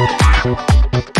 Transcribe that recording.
Música